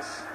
Thanks.